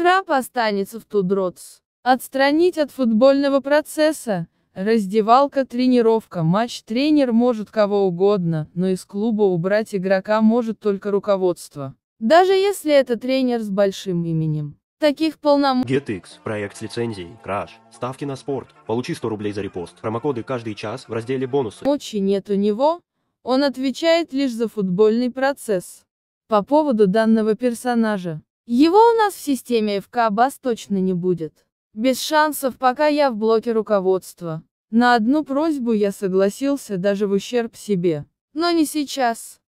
Краб останется в Тудротс. Отстранить от футбольного процесса. Раздевалка, тренировка, матч, тренер может кого угодно, но из клуба убрать игрока может только руководство. Даже если это тренер с большим именем. Таких полномочий GetX, проект с лицензией, краш, ставки на спорт, получи 100 рублей за репост, промокоды каждый час в разделе бонусы. нет у него, он отвечает лишь за футбольный процесс. По поводу данного персонажа. Его у нас в системе ФК БАС точно не будет. Без шансов, пока я в блоке руководства. На одну просьбу я согласился даже в ущерб себе. Но не сейчас.